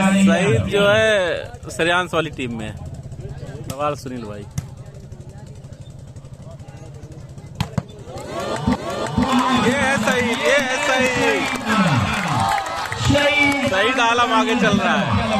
सईद जो है, श्रेयांश वाली टीम में। सवाल सुनील भाई। ये है सईद, ये है सईद। सईद आलम आगे चल रहा है।